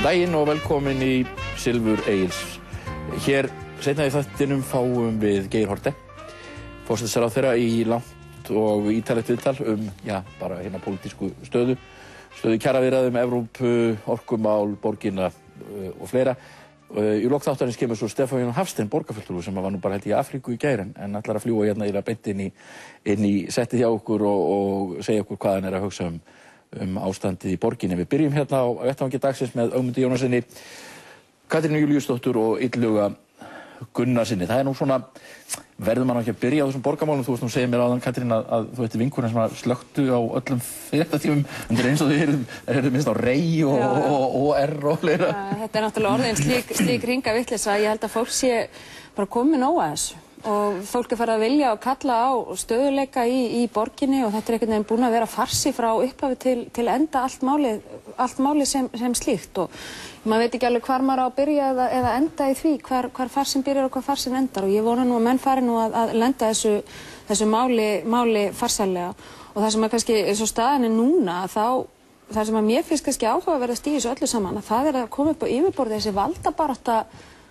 daginn og velkomin í Silfur Egils. Hér setna í þettinum fáum við Geir Horte, fórstæðsar á þeirra í langt og ítalegt viðtal um, já, bara hérna pólitísku stöðu, stöðu kjaraviðraðum, Evrópu, orkumál, borgina uh, og fleira. Uh, í lokþáttarins kemur svo Stefán Jón Hafstein, borgarfulltrúi sem var nú bara held í Afríku í gærin en ætlar að fljúa hérna í beint inn í, í settið hjá okkur og, og segja okkur hvað hann er að hugsa um um ástandið í borginni. Við byrjum hérna á vettvangi dagsins með Ögmundi Jónasinni, Katrínu Júliusdóttur og Ylluga Gunnarsinni. Það er nú svona, verður maður ekki að byrja á þessum borgamálum, þú veist nú segir mér áðan Katrín að, að þú veitir vinkurinn sem slögtu á öllum fyrtatífum, en þetta er eins og erum, erum minnst á rey og, og, og, og R og fleira. Þetta er náttúrulega orðin slík, slík ringa vittlisa ég held að fólk sé bara komið nóg að þessu og fólk er farið að vilja og kalla á stöðuleika í, í borginni og þetta er einhvern veginn búin að vera farsi frá upphafi til, til enda allt málið, allt málið sem, sem slíkt. Og maður veit ekki alveg hvar maður á að byrja eða, eða enda í því, hvar, hvar farsin byrjar og hvar farsin endar. Og ég vona nú að menn fari nú að, að lenda þessu, þessu máli, máli farsalega og það sem er kannski eins og staðin er núna þá það sem að mér finnst kannski áhuga að vera þessu öllu saman að það er að koma upp á yfirborði þessi valdabarátta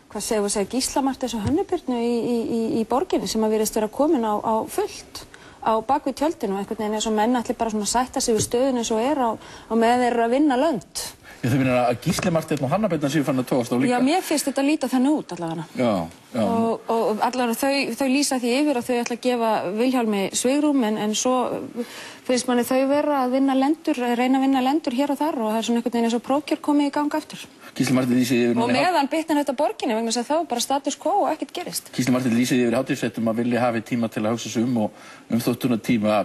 hvað segum við að segja, gíslamartis og hönnubyrnu í, í, í, í borginni sem að verðist vera komin á, á fullt á bakvið tjöldinu og einhvern veginn eins og menn allir bara svona sætta sig við stöðun eins og er á, á meðan þeir eru að vinna lönd. Ég þau finnir að gíslamartin og hannabirna séu fann að tóast á líka. Já, mér finnst þetta að líta þannig út allavega. Já, já. Og, og allavega þau, þau lýsa því yfir og þau ætla að gefa Vilhjálmi svigrum en, en svo finnst manni þau vera að vinna lendur, reyna að vinna lendur hér og þar og það er svona einhvern veginn eins og prókjör komið í ganga aftur. Gísli Martin lýsið yfir... Og meðan byttin þetta borginni vegna þess að þá bara status quo og ekkert gerist. Gísli Martin lýsið yfir hátíðsettum að vilja hafi tíma til að hugsa sig um og um þóttuna tíma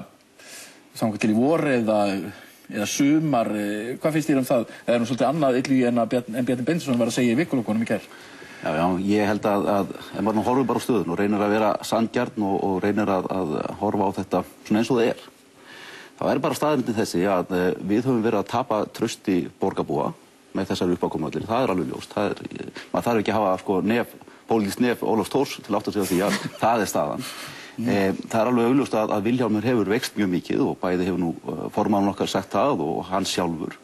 samkvæmt til í voru eða, eða sumar. Hvað finnst þér um það? Það er nú svolítið annað yllu en, en Bjarni Bensson var að segja í vikulokkonum í kær. Já, já, ég held að, að ef maður nú horfir bara á stöðun og reynir að vera sandgjarn og, og reynir að, að horfa á þetta svona eins og það er, þá er bara staðmyndin þessi að við höfum verið að tapa trösti borgarbúa með þessari uppákomallir, það er alveg ljóst. Er, maður þarf ekki að hafa sko, nef, pólítist nef Ólaf Tórs til átt að segja því að það er staðan. E, það er alveg augljóst að, að Vilhjálmur hefur vext mjög mikið og bæði hefur nú uh, formálun okkar sagt það og hans sjálfur.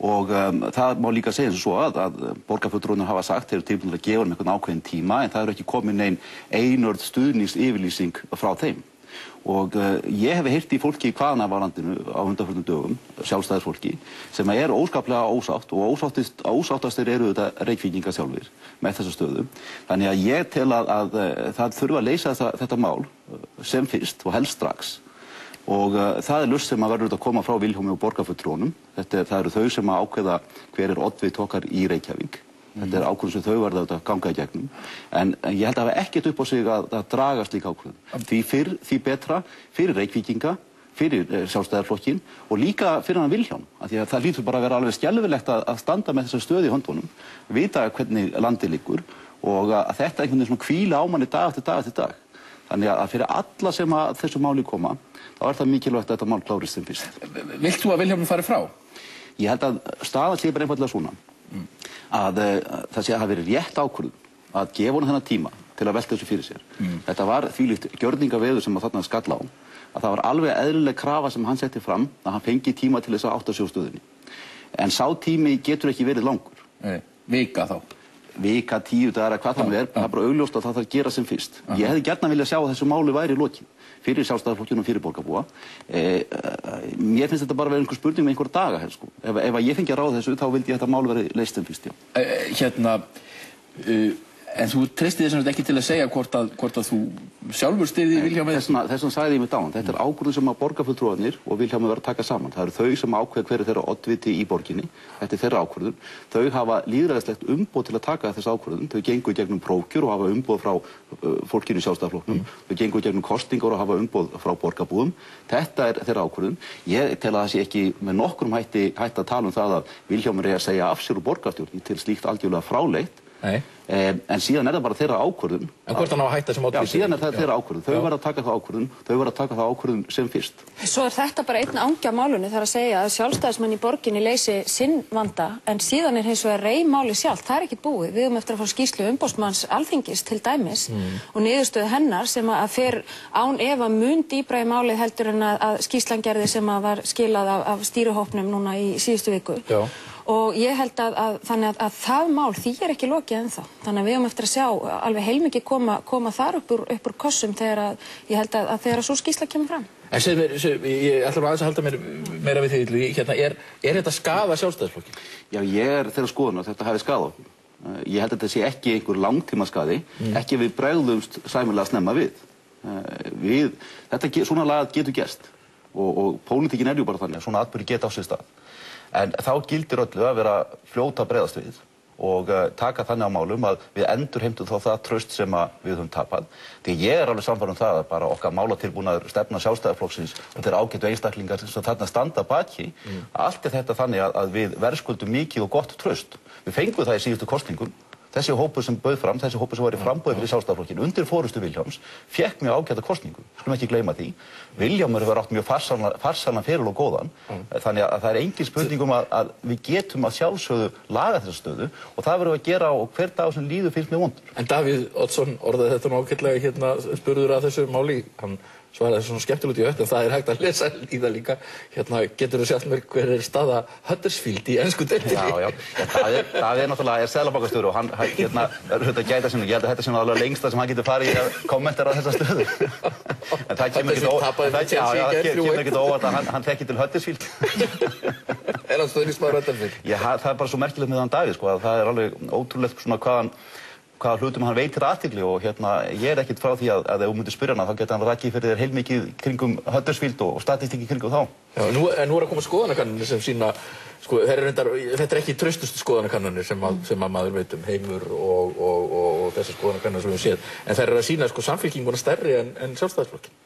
Og um, það má líka segja eins og svo að, að borgarfjöldrúnir hafa sagt þeir eru tilbúinlega að gefa um einhvern ákveðin tíma en það eru ekki komin einn einörð stuðnings yfirlýsing frá þeim og uh, ég hef heirt í fólki í hvaðanavarandinu á undanfjörnum dögum, sjálfstæðisfólki, sem er óskaplega ósátt og ósáttast, ósáttastir eru þetta reykvíkinga sjálfur með þessa stöðu. Þannig að ég tel að, að, að það þurfa að leysa þetta, þetta mál sem fyrst og helst strax og uh, það er lust sem að verður að koma frá Viljómi og borgarfulltrónum. Það eru þau sem að ákveða hver er oddveit okkar í Reykjavík. Þetta er ákvörðun sem þau verða að ganga í gegnum. En, en ég held að það hafa ekkert upp á sig að, að draga slík ákvörðun. Því, fyrr, því betra fyrir Reykvíkinga, fyrir eh, sjálfstæðarflokkin og líka fyrir hann Viljón. Því að það lítur bara að vera alveg skjálfilegt að, að standa með þessa stöði í höndunum, vita hvernig landið liggur og að þetta einhvern veginn svona kvíla ámanni dag eftir dag eftir dag. Þannig að fyrir alla sem að þessu máli koma, þá er það mikilvægt að þetta mál klárist sem fyrst. Vilt þú að Viljómin fari frá? Ég held að staðan sé bara einfallega svona. Að uh, það sé að hafa verið rétt ákvörðum að gefa hún þennan tíma til að velta þessu fyrir sér. Mm. Þetta var þvílíkt gjörningaveður sem að þarna skall á að það var alveg eðlileg krafa sem hann setti fram að hann fengi tíma til þess að átta sjóðstöðinni. En sá tími getur ekki verið langur. Nei, vika þá? Vika, tíu dagar, hvað þannig er. Það er bara augljóst að það þarf að gera sem fyrst. Ég hefði gert að vilja sjá að þessu máli væri lokið fyrir sjálfstæðarflokkjunum og fyrir borgarbúa. E, mér finnst þetta bara að vera einhver spurning með einhver daga. Sko. ef, ef ég fengi að ráða þessu, þá vildi ég að þetta mál veri leist sem fyrst. E, hérna, en þú treystir þess að ekki til að segja hvort að, hvort að þú sjálfur styrði Viljámi? Þess vegna sagði ég mig dánan. Þetta er ákvörðun sem að borgarfulltrúarnir og Viljámi verður að taka saman. Það eru þau sem ákveð hverju þeirra oddviti í borginni. Þetta er þeirra ákvörðun. Þau hafa líðræðislegt umboð til að taka þess ákvörðun. Þau gengur gegnum prókjur og hafa umboð frá uh, fólkinu í sjálfstæðarflokknum. Mm. Þau gengur gegnum kostingar og hafa umboð frá borgarbúðum. Þetta er þeirra ákvörðun. Ég tel að það sé ekki með nokkrum hætti, hætti að tala um það að Viljámi Eh, en síðan er það bara þeirra ákvörðun. En hvort hann á að hætta sem? Já, síðan er það þeirra ákvörðun, þau verða að taka það ákvörðun. Þau verða að taka það ákvörðun sem fyrst. Svo er þetta bara einn á málunni þar að segja að sjálfstæðismenn í borginni leysi sinn vanda, en síðan er hins vegar reymáli sjálf, það er ekkit búið. Við höfum eftir að fá skýslu umbóstmanns alþingis til dæmis mm. og niðurstöðu hennar sem að fer án ef að mun dýbra í málið heldur en að, að skýslan gerði sem að var skilað af, af og ég held að, að þannig að, að það mál því er ekki lokið ennþá þannig að við höfum eftir að sjá alveg heilmikið koma, koma þar upp úr, upp úr kossum þegar að ég held að, að þegar að svo skýsla kemur fram En segðu mér, segðu, ég ætla nú aðeins að halda mér meira við því, hérna, er, er þetta skaða sjálfstæðisflokkin? Já, ég er þeirra skoðun að þetta hafi okkur. Eh, Ég held að þetta sé ekki einhver langtíma skadi, ekki ef við bregðumst sæmilega snemma við. Eh, við þetta, svona lagað getur gerst og, og pólitíkin er jú bara þannig að svona atbyrði geta á sér stað. En þá gildir öllu að vera fljóta að bregðast við og uh, taka þannig á málum að við endur heimtum þá það tröst sem við höfum tapað. Því ég er alveg samfærum það að bara okkar málatilbúnaður stefna sjálfstæðarflokksins og þeir ágætu einstaklingar sem þarna standa baki, allt er þetta þannig að, að við verðskuldum mikið og gott tröst. Við fengum það í síðustu kostingum þessi hópur sem bauð fram, þessi hópur sem var í frambóði fyrir sjálfstæðarflokkin undir fórustu Viljáms fekk mjög ágæta kostningu, skulum ekki gleyma því. Viljámur hefur átt mjög farsalan fyrir og góðan, þannig að það er engin spurning um að, að við getum að sjálfsögðu laga þessa stöðu og það verðum við að gera og hver dag sem líður finnst mér vondur. En Davíð Oddsson orðaði þetta nú ágætlega hérna, spurður að þessu máli, hann svaraði svona skemmtilegt í öll, en það er hægt að lesa í það líka. Hérna, getur þú sjálf mér hver er staða Huddersfield í ennsku deildinni? Já, já, það er, það er náttúrulega, er selabakastjóri og hann, hérna, er hlut að gæta sinni, ég held að þetta sé nú alveg lengsta sem hann getur farið í að kommentera á þessa stöðu. En það kemur ekki Huddersfield tapaði það, með já, já, það 3-1. kemur ekki óvart að hann, hann þekki til Huddersfield. Er hann stöðnismæður Huddersfield? Já, það það er bara svo merkilegt með hann Davíð, sko, það er hvaða hlutum hann veitir aðtigli og hérna, ég er ekkert frá því að, að ef þú myndir spyrja hann þá geta hann rakið fyrir þér heilmikið kringum Huddersfield og, og statistikki kringum þá. Já, nú, en nú er að koma skoðanakannanir sem sína, sko, eru reyndar, þetta er ekki tröstustu skoðanakannanir sem, sem að maður veit um, heimur og, og, og, þessar skoðanakannanir sem við séð, en þeir eru að sína sko samfélkinguna stærri en, en sjálfstæðisflokkin.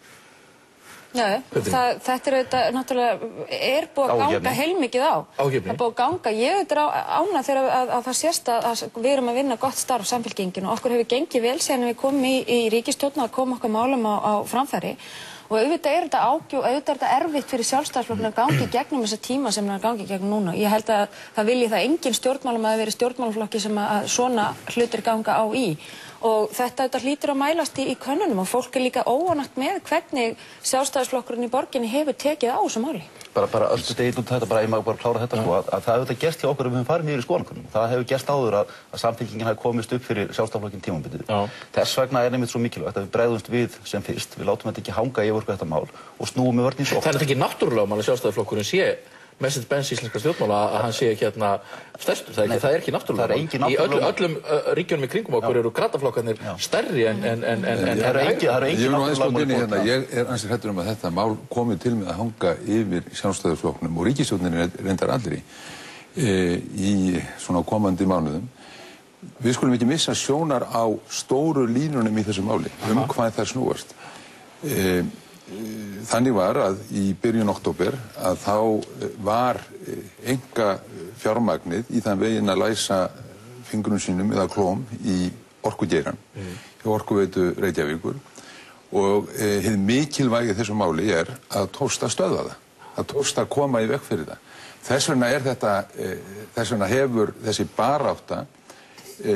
Já, það, þetta er auðvitað, náttúrulega, er búið að ganga heilmikið á. Áhyggjuefni. Það er búið að ganga, ég auðvitað á- ánægð þegar að, að það sést að, að við erum að vinna gott starf samfélkingin og okkur hefur gengið vel síðan við komum í, í ríkistjórn að koma okkar málum á, á framfæri og auðvitað er þetta ágjú, auðvitað er þetta erfitt fyrir sjálfstæðarflokkna að gangi gegnum þessa tíma sem það er að gangi gegnum núna. Ég held að það vilji það engin stjórnmálum að vera stjórnmálaflokki sem að, að svona hlutir ganga á í og þetta, þetta hlýtur að mælast í, í könnunum og fólk er líka óanagt með hvernig sjálfstæðisflokkurinn í borginni hefur tekið á þessu máli. bara, bara öllu degið út þetta, bara ég má bara klára þetta sko, að, að það hefur þetta gerst hjá okkur ef við höfum farið niður í skólankunum. Það hefur gerst áður að, að samfélkingin hafi komist upp fyrir sjálfstaflokkin tímambitið. Já. Þess vegna er einmitt svo mikilvægt að við bregðumst við sem fyrst, við látum þetta ekki hanga yfir okkur þetta mál og snúum við vörn í ekki message bench íslenska stjórnmála að hann sé hérna stærstur, það er, ekki, það er ekki náttúrulega er. Í mál. öllum uh, ríkjunum í kringum okkur eru grataflokkarnir stærri en, en, en, en, en, Það eru aðeins náttúrulega hérna, ég er ansið hættur um að þetta mál komið til með að hanga yfir sjálfstæðarflokknum og ríkisjóninni reyndar allir í, e, í svona komandi mánuðum. Við skulum ekki missa sjónar á stóru línunum í þessu máli, um hvað það snúast. E, þannig var að í byrjun oktober að þá eh, var enga fjármagnið í þann veginn að læsa fingrunum sínum eða klóm í orkugeiran hjá orkuveitu Reykjavíkur. Og e, hið mikilvægi þessu máli er að tósta stöðva það að tósta koma í vekk fyrir það. Þess vegna er þetta þess vegna hefur þessi barátta e,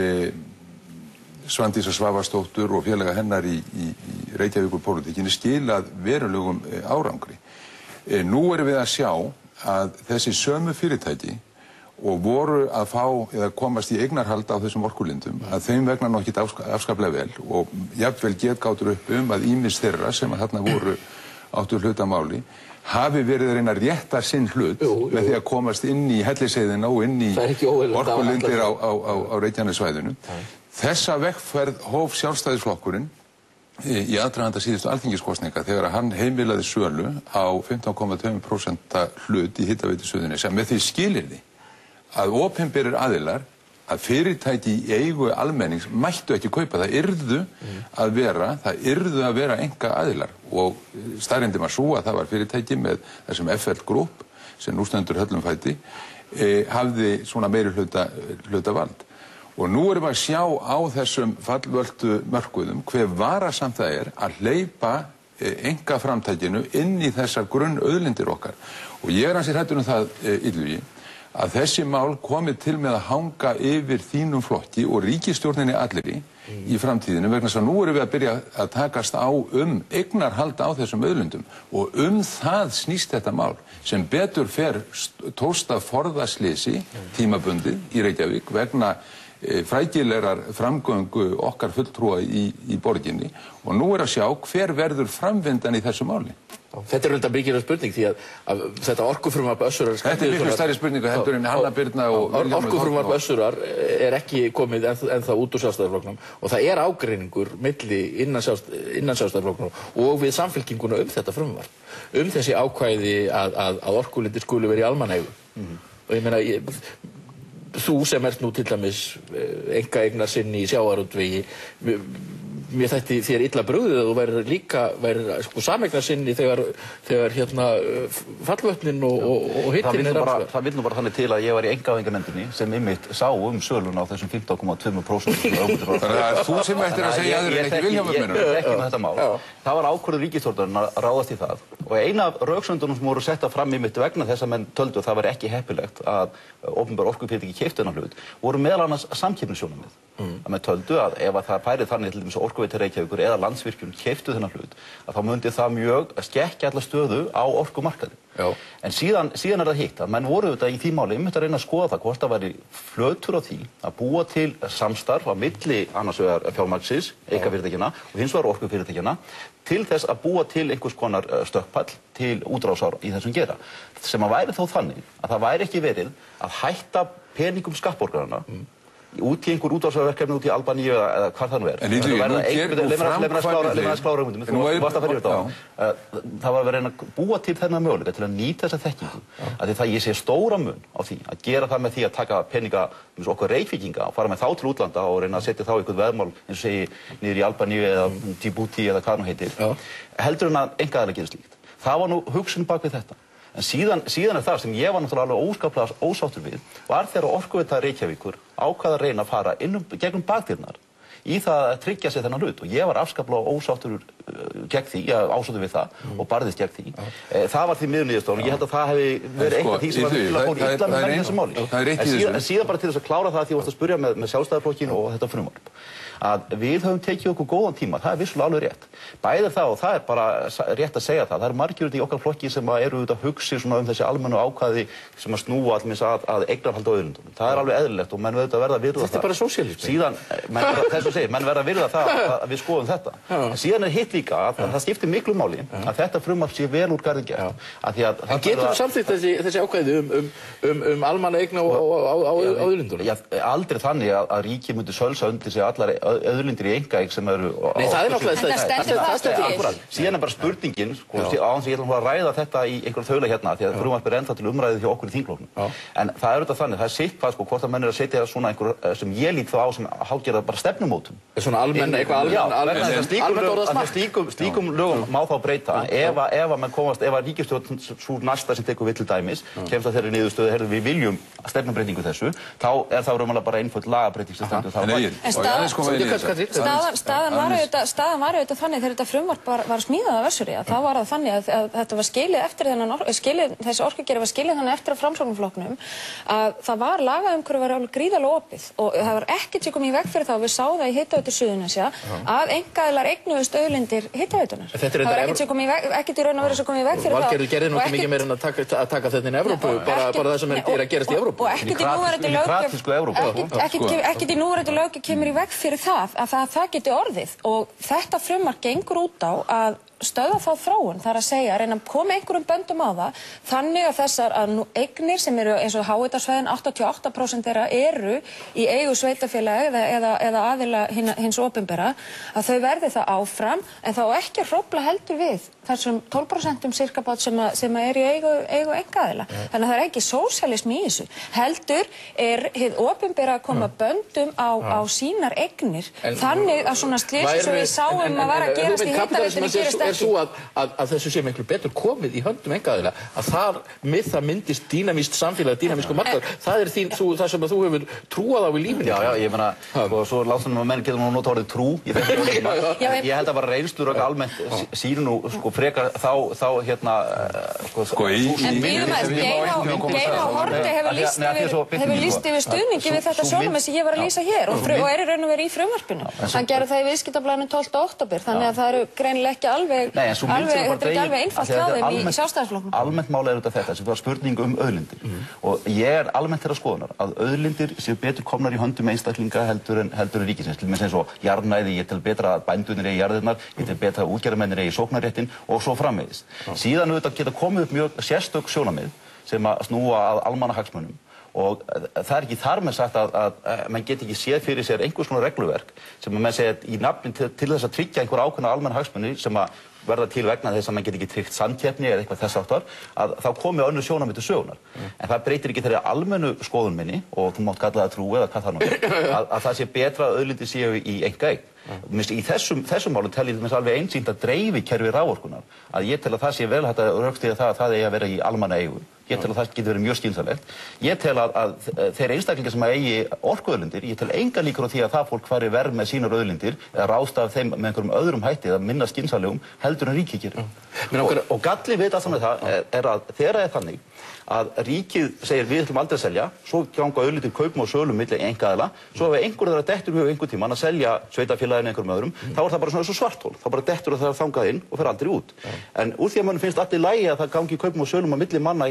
Svandísa Svavastóttur og félaga hennar í, í, í Reykjavíkur pólitíkinni skilað verulegum e, árangri. E, nú erum við að sjá að þessi sömu fyrirtæki og voru að fá eða komast í eignarhald á þessum orkulindum að þeim vegna nú ekki afskaplega vel og jafnvel getgátur upp um að ímis þeirra sem að þarna voru áttu hlutamáli hafi verið að reyna að rétta sinn hlut Jú, jú. með því að komast inn í helliseiðina og inn í orkulindir á, á, á, á Reykjanesvæðinu. Þessa vekkferð hóf sjálfstæðisflokkurinn í í aðdraganda síðustu alþingiskostninga þegar að hann heimilaði sölu á 15,2% hlut í hittaveitisöðunni sem með því skilirði að opinberir aðilar að fyrirtæki í eigu almennings mættu ekki kaupa, það yrðu að vera, það yrðu að vera enga aðilar og starrindi maður svo að það var fyrirtæki með þessum FL Group sem nú stendur höllum fæti e, hafði svona meiri hluta, hluta vald og nú erum við að sjá á þessum fallvöldu mörkuðum hver varasamt það er að hleypa enga framtækinu inn í þessar grunn auðlindir okkar. Og ég er ansið hættur um það e, illugi að þessi mál komið til með að hanga yfir þínum flokki og ríkistjórninni allir í í framtíðinu vegna þess að nú erum við að byrja að takast á um eignarhald á þessum auðlundum og um það snýst þetta mál sem betur fer st- tókst að forðaslýsi tímabundið í Reykjavík vegna frækilegar framgöngu okkar fulltrúa í, í borginni. Og nú er að sjá hver verður framvindan í þessu máli. Þetta er enda mikilvæg spurning því að, að þetta orkufrumvarp Össurar Þetta er miklu stærri spurningu heldur en Hanna Birna og Orkufrumvarp. Össurar er ekki komið en, en það út úr sjálfstæðarflokknum og það er ágreiningur milli innan, sjálfst, innan sjálfstæðarflokknum og við samfélkinguna um þetta frumvarp. Um þessi ákvæði að, að, að orkulindir skuli verið í almanægu og ég meina ég, þú sem ert nú til dæmis enga eignar sinni í sjáarútvegi mér- þætti þér illa brugðið að þú værir líka værir sko samegnar sinni þegar, þegar hérna fallvötnin og, og, hittin er bara, ansvar. það vill nú bara þannig til að ég var í engavenganendinni sem ymmit sá um sölun á þessum 15,2% Þannig að þú sem ættir að segja aður en ekki Vilhjálmur Ég mennur. er ekki með þetta mál. Það var ákvörður ríkistjórnarinn að ráðast í það og eina af rauksöndunum sem voru setta fram mitt vegna þess að menn töldu að það var ekki heppilegt að ofnbjör orkufyrirtæki keiftu hennar hlut voru meðal annars samkeppnissjónumið. Orkuveitur Reykjavíkur eða landsvirkjum keiftu þennan hlut að þá myndi það mjög skekkja alla stöðu á orkumarkaði. Já. En síðan, síðan er það hitt að menn voru þetta í því máli einmitt að reyna að skoða það hvort það væri flötur á því að búa til samstarf á milli annars vegar fjármagsins, eikafyrirtækjana og hins vegar orkufyrirtækjana til þess að búa til einhvers konar eh, stökkpall til útrásár í þessum gera. Sem að væri þó þannig að það væri ekki verið að hætta peningum skattborgarana út í einhver útvársverkefni út í Albaníu eða, eða hvað það nú er. En Það verða nú einhver- ger- nú leyfðu mér að- leyfðu mér að klára- framkvæmið leyfðu mér að þið. klára hugmyndum, þú er- varst að fara yfir. Uh, það var að vera að búa til þennan möguleika til að nýta þessa þekkingu að því það ég sé stóra mun á því að gera það með því að taka peninga og okkur reykvíkinga og fara með þá til útlanda og reyna að setja þá einhvern veðmál eins og segi niður í Albaníu eða Djibouti eða hvað það nú heitir Já. heldur en að slíkt það var nú hugsun bak við þetta en síðan, síðan er það sem ég var náttúrulega alveg óskaplega ósáttur við var þegar orkuveita Reykjavíkur ákvað að reyna að fara innum, gegnum bakdyrnar í það að tryggja sér þennan hlut. Og ég var afskaplega ósáttur gegn því, ja, ásáttur við það og barðist gegn því. Eh, það var því miðurniðurstofn og ég held að það hefði verið sko, eitt af því sem var Illugi, virkilega fór það- illa það með er menn í ein- þessu máli. það er eitt í síðan, þessu. en síðan bara til þess að klára það því þú varst að spurja með, með sjálfstæðarflokkin og þetta frumvarp að við höfum tekið okkur góðan tíma, það er vissulega alveg rétt. Bæðir það og það er bara rétt að segja það. Það eru margir út í okkar flokki sem að eru auðvitað að hugsi um þessi almennu ákvæði sem að snúa allmis að, að eignarhald á auðlundum. Það er alveg eðlilegt og menn verður að verða að virða Þetta er bara sósíalismi. Síðan, eh, menn, þess að segja, menn verða að virða það að, að við skoðum þetta. En síðan er hitt líka að, að það skiptir miklu máli að þetta frumvarp sé vel úr garði gert. Að því að En það getur þú samþýtt þessi, þessi ákvæði um, um, um, um almanna eigna á, auðlindunum? Já, aldrei þannig að, að ríki myndi sölsa undir sig allar au- auðlindir í engaeig sem eru Nei, það er náttúrulega það stendur akkúrat. Síðan er bara spurningin, sko, á hans ég ætla að ræða þetta í einhver þaula hérna, því að frumvarp er ennþá til umræðið hjá okkur í þinglóknum. En það er auðvitað þannig, það er sitt hvað, sko, hvort að menn er að setja svona einhver, eh, sem ég lít þá á sem hálgerða bara stefnumótum. Svona almenn, eitthvað almenn, Já, almenn, vegna þess að slíkum, að slíkum, lögum má þá breyta. Ef að, ef að menn komast, ef að ríkistjórn svo næsta sem tekur við til dæmis kemst að þeirri niðurstöðu, heyrðu við viljum stefnumbreytingu þessu, þá er það raunverulega bara einföld lagabreiting sem stendur þá En að Staðan, staðan, var auðvitað, staðan var auðvitað þannig þegar þetta frumvarp var, var smíðað af Össuri að það var það þannig að, að þetta var skilið eftir þennan, or- skilið, þessi orkugjeri var skilið þannig eftir af framsóknarflokknum að það var lagaumhverju var alveg gríðalega opið og það var ekkert sem kom í veg fyrir það og við sáum það í hittaveitur Suðunesja að engaðilar eignuðust auðlindir Þetta er Það var ekkert sem kom í veg, ekkert í raun og verið sem kom í veg fyrir það. Valgerður gerði nú ekki mikið meira en að taka, að taka þetta inn í Evrópu, bara, bara það sem er, er að gerast í Evrópu. Og ekkert í ekkert- ekkert Sko. ekkert í núverandi löggjöf kemur í veg fyrir það að það, það geti orðið og þetta frumar gengur út á að stöða þá þróun, þar að segja, að reyna að koma einhverjum böndum á það, þannig að þessar að nú, eignir sem eru eins og háitasvæðin 88% þeirra eru í eigu sveitafélagi eða, eða, eða aðila hin, hins opimbera, að þau verði það áfram, en þá ekki að hrópla heldur við þessum 12% cirka bát sem, sem að er í eigu, eigu engaðila. Þannig að það er ekki sósialism í þessu. Heldur er hið opimbera að koma böndum á, á sínar eignir, En- þannig að svona slísi sem við sáum en- en- að vara að gerast í kapítalismans hittaveitunni er sú- að, að, að þessu sé miklu betur komið í höndum engaðila að þar með það myndist dýnamíst samfélag, dýnamísku markar það er þín, þú, það sem að þú hefur trúað á í lífinu. Já, já, ég meina, sko, svo láttunum að menn getur nú nota orðið trú lögum. Já, en- Ég held að bara reynslur og almennt sínu nú, sko, frekar þá, þá hérna, eh, sko, Sko, í- En ég má Geir á- ekki komið Geir H. að- Haarde Nei, hefur að- að yfir, stuðningi við þetta sjónum sem ég var að lýsa hér og, og er í raun og verið í frumvarpinu. Hann gerði það í viðskiptablaðinu 12. oktober, þannig að það eru greinilega ekki alveg, Nei, alveg sem bara þetta er ekki alveg einfalt hjá þeim í sjálfstæðisflokknum. Almennt mála er þetta þetta, sem var spurning um auðlindir. Og ég er almennt þeirra skoðunar að auðlindir séu betur komnar í höndum einstaklinga heldur en, heldur en ríkisins. Til með eins og jarnæði, ég tel betra að bændunir eigi jarðirnar, ég tel betra að útgerðarmennir eigi sóknarréttin og svo framvegis. Síðan auðvitað geta komið upp mjög sérstök sjónamið sem að snúa að almannahagsmunum og eh, það er ekki þar með sagt að, að, að menn get ekki séð fyrir sér einhvers konar regluverk sem að menn segja að í nafnin til, til þess að tryggja einhver ákveðna almenna hagsmunni sem að verða til vegna þess að mann get ekki tryggt samkeppni eða eitthvað þess áttar að þá komi önnur sjónamið til sögunar en það breytir ekki þeirri almennu skoðun minni og þú mátt kalla það trú eða hvað það nú er að, að það sé betra að auðlindi séu í enga eign Minnst, í þessum, þessum málum tel ég þess alveg einsýnt að dreifi kerfi ráorkunar að ég tel að það sé vel hægt að raukstiða það að það eigi að vera í almanna eigu ég tel að það getur verið mjög skynsalegt ég tel að, að þeir einstaklingar sem að eigi orkuauðlindir, ég tel enga líkur á því að það fólk fari verð með sínar auðlindir eða rástaf þeim með einhverjum öðrum hætti eða minna skynsalegum heldur en ríki gerir. Og, og galli við þetta með það er, er að þegar það er þannig að ríkið segir við ætlum aldrei að selja svo ganga auðlindir kaupum og sölum milli enga aðila svo ef einhver þeirra dettur í hug einhver tíman að selja sveitafélaginu einhverjum öðrum þá er það bara svona svo svartól þá bara dettur það þangað inn og fer aldrei út. En úr því að mann finnst allir lægi að það gangi kaupum og sölum á milli manna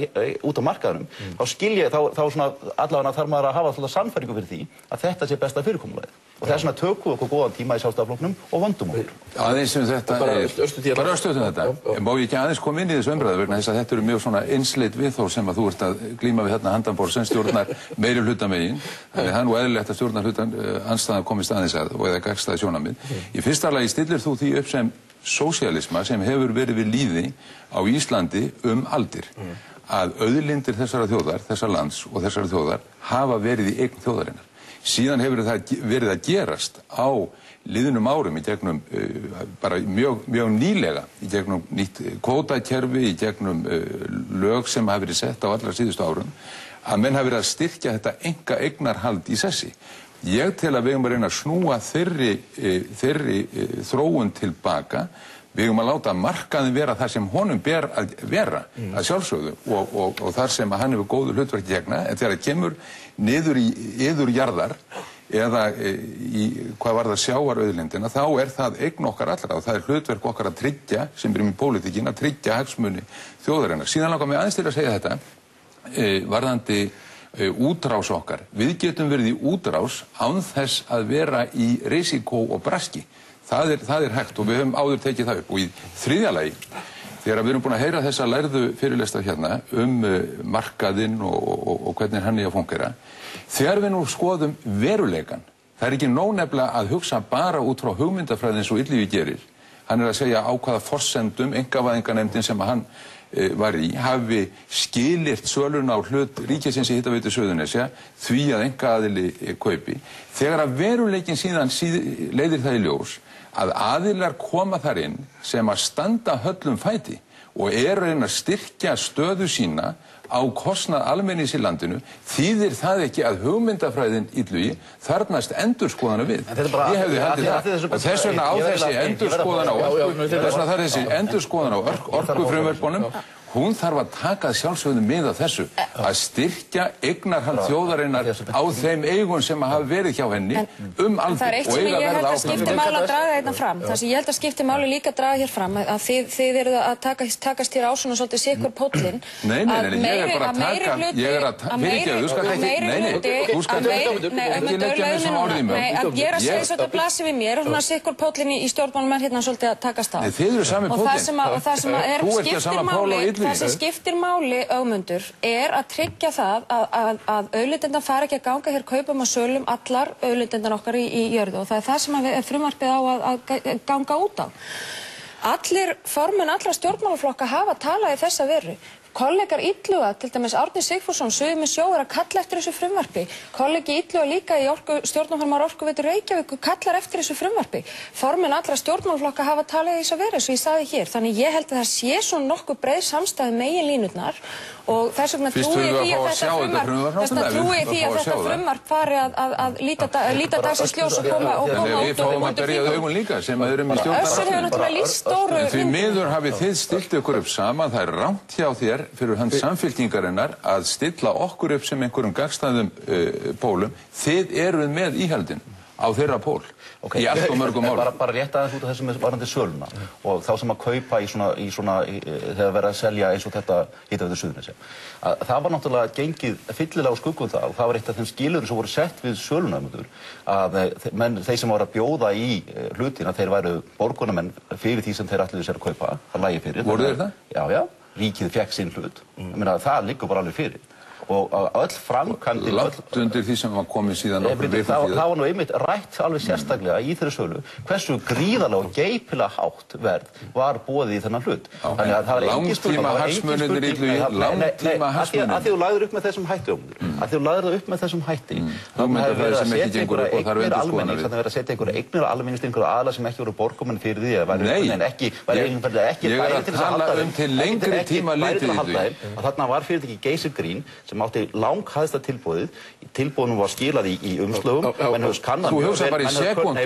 út á markaðunum þá skilja þá, þá svona allavega þarf maður að hafa alltaf sannfæringu fyrir því að þetta sé besta fyrirkomulagið og þess vegna tökum við okkur góðan tíma í sjálfstæðafloknum og vöndum okkur Aðeins um þetta Bara er, örstutt í þetta. Má ég ekki aðeins koma inn í þessu umræðu vegna þess að þetta eru mjög svona einsleitt viðþór sem að þú ert að glíma við hérna handanbór sem stjórnar meiri hluta megin. Þannig það er nú eðlilegt að stjórnar hlutan uh, anstæðan komist aðeins að og eða gagstaði sjónamið. Í fyrsta lagi stillir þú því upp sem sósialisma sem hefur verið við líði á Íslandi um aldir. Að auðlindir þessara þjóðar, þessar lands og þessara þjóðar hafa verið í eign þjóðarinnar. Síðan hefur það verið að gerast á liðnum árum í gegnum uh, bara mjög, mjög nýlega í gegnum nýtt kvótakerfi í gegnum uh, lög sem hafa verið sett á allra síðustu árum að menn hafa verið að styrkja þetta enga eignarhald í sessi ég tel að við eigum að reyna að snúa þeirri, uh, þeirri uh, þróun tilbaka við eigum að láta markaðin vera það sem honum ber að vera að sjálfsögðu og, og, og þar sem að hann hefur góðu hlutverk gegna en þegar það kemur niður í yður jarðar eða e, í hvað var það sjáarauðlindina þá er það eign okkar allra og það er hlutverk okkar að tryggja sem byrjum í pólitíkin að tryggja hagsmuni þjóðarinnar. Síðan langar mig aðeins til að segja þetta e, varðandi e, útrás okkar. Við getum verið í útrás án þess að vera í risiko og braski. Það er, það er hægt og við höfum áður tekið það upp. Og í þriðja lagi þegar við erum búin að heyra þessa lærðu fyrirlesta hérna um uh, markaðinn og, og, og hvernig hann er að fungera þegar við nú skoðum veruleikan það er ekki nónefla að hugsa bara út frá hugmyndafræðin eins og Yllifi gerir. Hann er að segja á hvaða forsendum engavæðinganemdin sem hann uh, var í hafi skilirt sölun á hlut ríkisins í hittaveitu Suðunesja því að engaðili kaupi. Þegar að veruleikin síðan síð, leiðir það í ljós að aðilar koma þar inn sem að standa höllum fæti og eru að að styrkja stöðu sína á kostnað almennings í landinu þýðir það ekki að hugmyndafræðin íllugi þarnast endurskoðana við er bara- ég hefði að- haldið að- að- það þessu- og þess vegna á þessi að- ég verð að- endurskoðan á orku er þess vegna þarf þessi endurskoðan á orkufrumverfunum hún þarf að taka sjálfsögðum mið af þessu að styrkja eignarhald þjóðarinnar á þeim eigum sem hafa verið hjá henni um En það er aldur eitt og sem eiga ég að held verða að skipti áfram máli að draga hérna fram. Það sem ég held að skipti máli líka að draga hér fram að þið, þið eruð að taka, takast hér á svona svolítið sikur póllin. Nei, nei, nei, ég er bara að taka- ég er að ta- fyrirgeðu, þú skalt ekki- nei, nei, þú skalt ekki- ekki leggja mér svona orð í munn. Nei, að ég er að segja Ég- svo þetta blasir við mér og svona sikur póllin í, stjórnmálum er hérna svolítið að takast á. Nei, þið eru sami Og það sem skiptir máli, augmundur, er að tryggja það að, að, að auðlindendan fari ekki að ganga hér kaupum og sölum allar auðlindendan okkar í, í jörðu og það er það sem við- frumarpið á að, að ganga út á. Allir formenn allra stjórnmálaflokka hafa talað í þessa veru. Kollegar Illuga, til dæmis Árni Sigfússon, sögum með sjóður að kalla eftir þessu frumvarpi. Kollegi Illuga líka í orku, stjórnumfarmar Orkuveitur Reykjavík kallar eftir þessu frumvarpi. Formenn allra stjórnmálaflokka hafa talað í þessa veru, svo ég saði hér. Þannig ég held að það sé svo nokkuð breið samstæði megin línutnar og þess vegna trúi ég því að að að þetta frumvarp, þess að að að fari að, að, að líta, da- líta dagsins ljós og koma, og út við fáum að berja augun líka sem að erum í Össur hefur stjórnar náttúrulega líst stóru Því miður hafið þið stilt ykkur upp saman, það er rámt hjá þér fyrir hann samfélkingarinnar að stilla okkur upp sem einhverjum gagstæðum uh, pólum. Þið eruð með íhaldin á þeirra pól í allt og mörgum bara, málum. bara rétt aðeins út af þessum varandi söluna. Og þá sem að kaupa í svona, í svona í, þegar verið að selja eins og þetta hitaveitur Suðurnesja. Að það var náttúrulega gengið fyllilega á skuggum það og það var eitt af þeim skilurum sem voru sett við sölunæmundur að eh, menn, þeir sem voru að bjóða í eh, hlutina þeir væru borgunamenn fyrir því sem þeir ætluðu sér að kaupa. Það lægi fyrir. Voru þeir það? Já, já, ríkið fekk sinn hlut. Það liggur bara alveg fyrir og öll framkvæmdin öll, Langt undir því sem var komið síðan Nei, okkur vikum það, síðan. það var nú einmitt rætt alveg sérstaklega í þeirri sölu hversu gríðarlega og geipilega hátt verð var bóðið í þennan hlut það það það- nei, nei, nei, langtímahagsmunirnir. að því því þú lagður upp með þessum hætti mm. að því þú lagður upp með þessum hætti við. þannig að vera að setja einhverja eignir til einhverja aðla sem ekki voru borgumenn fyrir því Ég- er að tala um til lengri tíma litið, að halda Sem átti langhæðsta tilbúðið tilbúðunum var skilað í, í umslögum Þú vel- bara í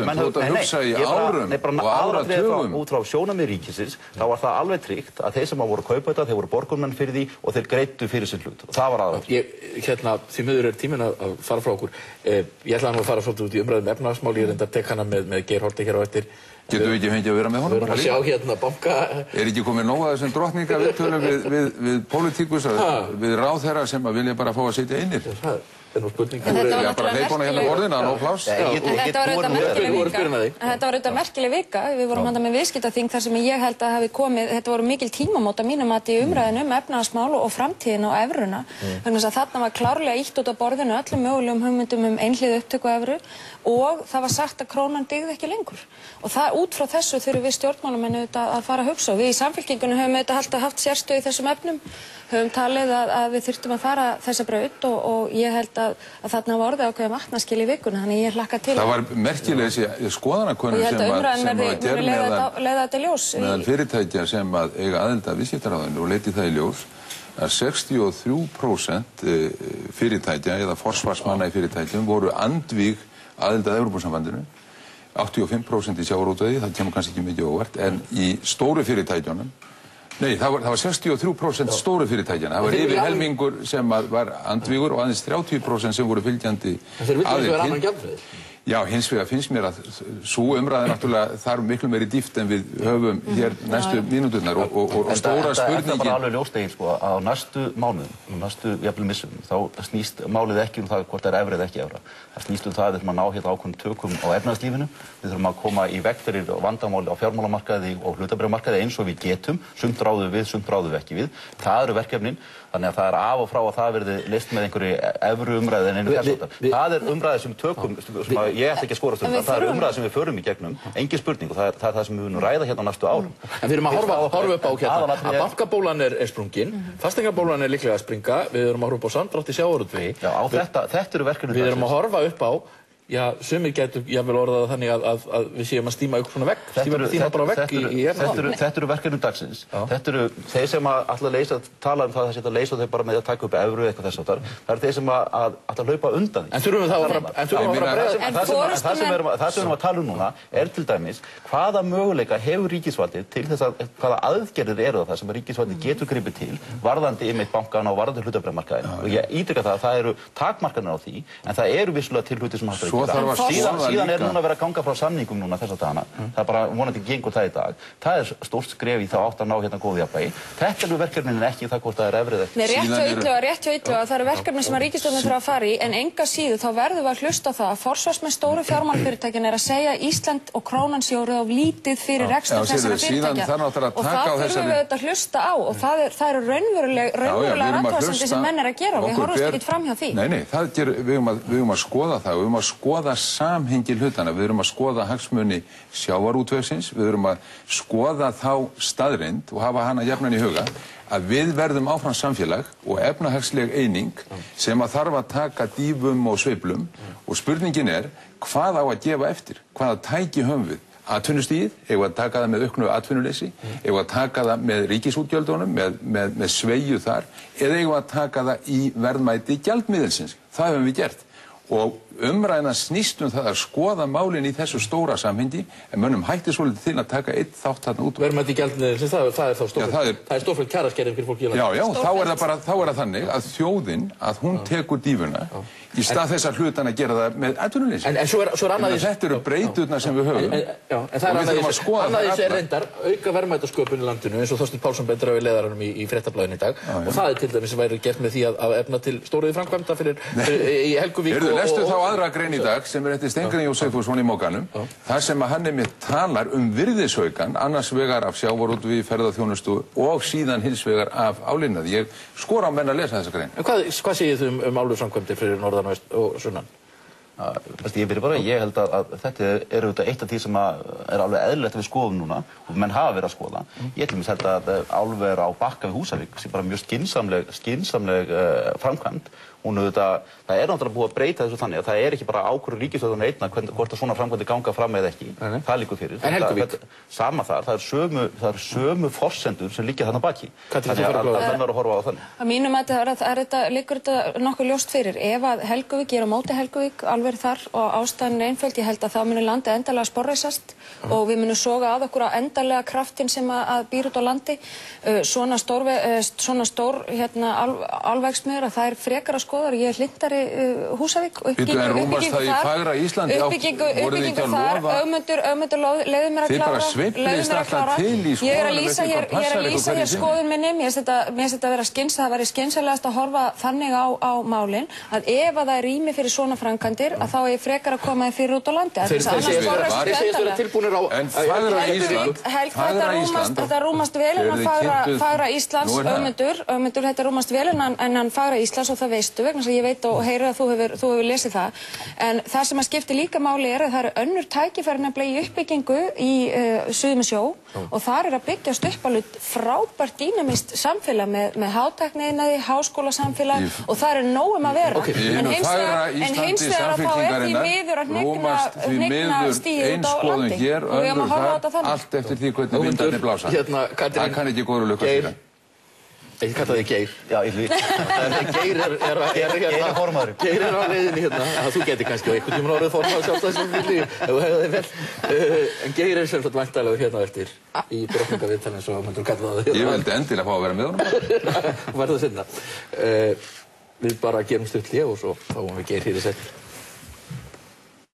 menn þú hefur- ert að nei, nei, hugsa í árum og áratugum. út frá sjónamið ríkisins þá var það alveg tryggt að þeir sem voru kaupa þetta þeir voru borgunmenn fyrir því og þeir greittu fyrir sinn hlut og það var Ég, hérna, því miður er tíminn að, fara frá okkur. Eh, ég ætla nú að fara svolítið út í umræðum efnahagsmál, ég er enda að tek hana með, með Geir Horti hér á eftir. Getum við ekki fengið að vera með Við honum? erum bara að sjá hérna banka... Er ekki komið nóg að þessum drottninga viðtölum við, við, við pólitíkus, Ha. við ráðherra sem að vilja bara fá að sitja innir? Er þetta var hérna þetta auðvitað merkileg vika. Þetta. Við vorum handa með viðskiptaþing þar sem ég held að hafi komið, þetta voru mikil tímamót að mínum að í umræðinu um efnaðasmál og framtíðin og efruna. Þannig að þarna var klárlega ítt út á borðinu öllum mögulegum hugmyndum um einhlið upptöku efru og það var sagt að krónan digði ekki lengur. Og það út frá þessu þurfum við stjórnmálamenn auðvitað að fara að hugsa. Og við í samfélkingunum höfum auðvitað alltaf haft sérstöð í þessum efnum. Höfum talið að, að við þurftum að fara þessa braut og, og ég held að, að þarna var orðið ákveðum vatnaskil í vikuna þannig ég hlakka til Það að- var merkileg þessi held sem, að að, í- meðal fyrirtækja sem að eiga aðelda viðskiptaráðinu og leiti það í ljós að 63% eh, fyrirtækja eða forsvarsmanna í fyrirtækjum voru andvíg aðelda að Európa-sambandinu 85% í sjávarútvegi, það kemur kannski ekki mikið óvart, en í stóru fyrirtækjunum Nei, það var, það var 63% stóru fyrirtækjana. Það var yfir helmingur sem var andvígur og aðeins 30% sem voru fylgjandi En Já, hins vegar finnst mér að svo umræði náttúrulega þarf miklu meiri dýft en við höfum hér næstu mínúturnar og, og, og, og stóra Þetta er bara spurningin alveg ljóst eginn sko að á næstu mánuðum, næstu jafnvel missum, þá snýst málið ekki um það hvort það er efri eða ekki efra. Það snýst um það að við þurfum að ná hérna ákveðum tökum á efnagslífinu, við þurfum að koma í veg fyrir vandamáli á fjármálamarkaði og hlutabrjámarkaði eins og við getum, sumt ráðu við, sumt ráðu við þannig að það er af og frá að það verði list með einhverju efru umræði en einu við- Það er umræði sem tökum, sem að ég ætla ekki að skorast um það, það er umræði sem við förum í gegnum, engin spurning og það er það, er það sem við munum ræða hérna á næstu árum. En við erum að horfa, horfa upp á hérna. að bankabólan er, er sprungin, fastengabólan er líklega að springa, við erum að horfa upp á samdrátt í sjávarútvegi. Já, á þetta, þetta eru verkefni Við erum að horfa upp á, já, sumir getur jafnvel orðað þannig að, að, að við séum að stíma upp svona vegg, Þetta eru, stíma bara vegg þetta, í, í þetta, þetta eru verkefnum dagsins. Þetta eru þeir sem að að leysa, tala um það að það sé að leysa þau bara með að taka upp evru eitthvað þess áttar það eru þeir sem að, að hlaupa undan því. En þurfum við þá að fara, að sem, En það, sem, við erum, að- tala um núna er til dæmis hvaða möguleika hefur ríkisvaldið til þess að hvaða aðgerðir eru það sem ríkisvaldið getur gripið til varðandi ymitt bankana og varðandi hlutabrjámarkaðin og ég ítrykka það að það eru takmarkanir á því en það eru vissulega til hluti sem hægt Svo að þarf að síðan, skoða síðan er líka. núna verið að ganga frá samningum núna þessa dagana. Það er bara vonandi gengur það í dag. Það er stórt skref í þá átt að ná hérna góði jafnvægi. Þetta eru verkefnin en ekki það hvort það er efrið ekki. Nei, rétt eru- yllu og rétt hjá yllu það eru verkefni sem að ríkistöndin þurfa að fara í en enga síðu þá verðum við að hlusta á það að forsvarsmenn stóru fjármálfyrirtækin er að segja að Ísland og krónan sé orðið of lítið fyrir sérðu, þessara síðan fyrirtækja. að og taka það á þurfum við auðvitað að hlusta á og það, er, það eru raunveruleg, Já, já, við raunverulega að hlusta- sem menn er að gera og við horfumst ekki fram hjá því. Nei, nei, það við erum að, að skoða það, við erum að skoða samhengi hlutana, við erum að skoða hagsmuni sjávarútvegsins, við erum að skoða þá staðreind og hafa hana jafnan í huga að við verðum áfram samfélag og efnahagsleg eining sem að þarf að taka dýfum og sveiflum og spurningin er hvað á að gefa eftir, hvaða tæki höfum atvinnustíð, við að taka það með auknu atvinnuleysi, við að taka það með ríkisútgjöldunum, með, með, með sveigju þar, eða við að taka það í verðmæti gjaldmiðelsins. Það hefum við gert. Og umræðan snýst um það að skoða málin í þessu stóra samhengi en mönnum hætti svolítið til að taka eitt þátt þarna út. Verðmætti gjaldmiðil, það, það er þá Já, það er- stórfælt stórfælt kjaraskerðin fyrir fólki í Já, landinu. já, þá er bara þá er það þannig að þjóðin að hún tekur dífuna í stað þess að hlutan að gera það með atvinnuleysi. En, en svo er, svo er annað í- Þetta eru breyturnar sem við höfum. En, já, en það er annað þurfum í að skoða annað í það þessu er allar. reyndar auka verðmætasköpun í landinu eins og Þorstein Pálsson bendur á í leðaranum í, í fréttablaðinu í dag. Og það er til dæmis sem væri gert með því að, að efna til stóriði framkvæmda fyrir, í Helguvík og- aðra grein í dag sem er eftir Stengri Jósefusson í Mókanum þar sem að hann er með talar um virðishaukan annars vegar af sjávarútvi, ferðarþjónustu og síðan hins vegar af álinnað. Ég skora á menn að lesa þessa grein. En hvað, hvað segir þið um, um áluframkvæmdir fyrir norðan og, og sunnan? Ég byrja bara, ég held að, að þetta er auðvitað eitt af því sem að er alveg eðlilegt að við skoðum núna og menn hafa verið að skoða. Ég til dæmis held að eh, álver á bakka við Húsavík sé bara mjög skinsamleg, skinsamleg uh, framkvæmd. Hún auðvitað, það er náttúrulega búið að breyta þessu þannig að það er ekki bara ákvörður ríkistöðun einna hvern, hvort að svona framkvæmdi ganga fram eða ekki. Nei. Það líkur fyrir. En þetta- Sama þar, það er sömu, það er sömu forsendur sem liggja þarna baki. Katrín, þú Þannig fer að að, klára. að menn verður að horfa á þannig. Að mínum að þetta, er, er þetta, liggur þetta nokkuð ljóst fyrir. Ef að Helguvík, ég er á móti Helguvík, alveg þar og ástæðan er einföld, ég held að það muni landi endalega sporreisast og við munum soga að okkur á endalega kraftin sem að, að býr út á landi. Uh, svona stór, uh, svona stór hérna, al, alvegsmiður að það er frekar að skoða. Ég er hlindari uh, Húsavík og Bíddu, en rúmast það í fagra Íslandi? Átt- Uppbyggingu, voruð þið ekki uppbyggingu að þar, lofa- auðmundur, auðmundur, leiðu mér að Þið bara klára. leyfðu mér að alltaf klára. til í Ég er að lýsa hér, hvað ég er að lýsa hverju hér sinni. skoðun minni, mér finnst þetta, þetta vera skins, það væri skynsalegast að horfa þannig á, á málin að ef að það er rými fyrir svona framkvæmdir að þá er ég frekar að koma þið fyrir út á landi. að Þeir þess að vera- tilbúinir á Veistu vegna að ég veit og heyri að þú hefur, þú hefur lesið það. En það sem að skipti líka máli er að það eru önnur tækifæri nefnilega í uppbyggingu í uh, Suðum sjó og þar er að byggjast upp alveg frábært dýnamist samfélag með, með hátækniðinaði, háskólasamfélag Í- og það er nógum að vera. Ok. Í En hins vegar, að þá er því miður að miður stíð út á landi. hér, og við erum að horfa á þetta þannig. allt eftir því hvernig vindarnir blása. hérna, Það kann ekki góður lukka síðan. Ég kalla þig Geir. Já. Geir er, er, er, er Geir er formaðurinn. Geir er á leiðinni hérna. Þú getur kannski á einhvern tímann orðið formaður sjálfstæðisflokksins ef þú hefði þig vel. Uh, en Geir er sem sagt vantalegur hérna á eftir í drottningaviðtalinn eins og myndur kalla það. Ég vildi endilega fá að vera með honum. Verða sinna. Uh, við bara gerum stutt hlið og svo fáum við Geir hér í sett.